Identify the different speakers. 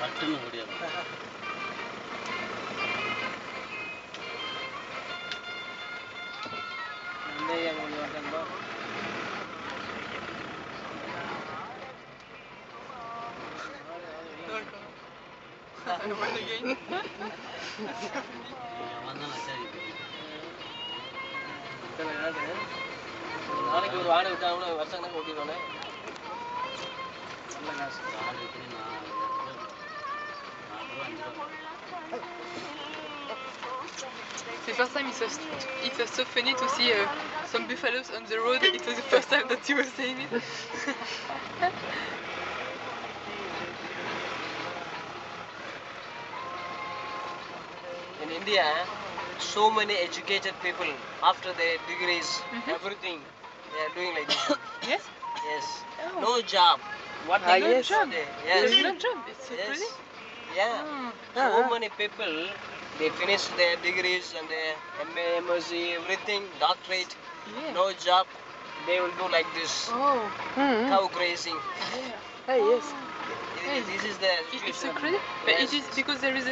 Speaker 1: பட்டுன்னு முடியாது
Speaker 2: நாளைக்கு ஒரு வாடகை விட்டா கூட வருஷம் கணக்கு ஓட்டிடுவானே. நல்ல காசு.
Speaker 3: The first time it's a, it's a so funny to see uh, some buffaloes on the road. It was the first time that you were saying it.
Speaker 2: In India, so many educated people after their degrees,
Speaker 3: mm -hmm.
Speaker 2: everything, they are doing like this.
Speaker 3: yes?
Speaker 2: Yes.
Speaker 3: Oh.
Speaker 2: No job. Ah, what
Speaker 4: ah,
Speaker 2: they
Speaker 4: yes.
Speaker 2: no
Speaker 3: job.
Speaker 2: They, yes.
Speaker 3: No job. It's so
Speaker 2: yes. Yeah.
Speaker 3: Ah.
Speaker 2: So
Speaker 4: Ah.
Speaker 2: many people, they finish their degrees and their MA, MSc, everything, doctorate,
Speaker 3: Yeah.
Speaker 2: no job. They will do like this,
Speaker 3: Oh.
Speaker 4: Mhm.
Speaker 2: cow grazing.
Speaker 3: Yeah.
Speaker 4: Hey, yes.
Speaker 2: This is the
Speaker 3: It- It's so
Speaker 2: situation.
Speaker 3: crazy. But
Speaker 2: Yes.
Speaker 3: it is because there is a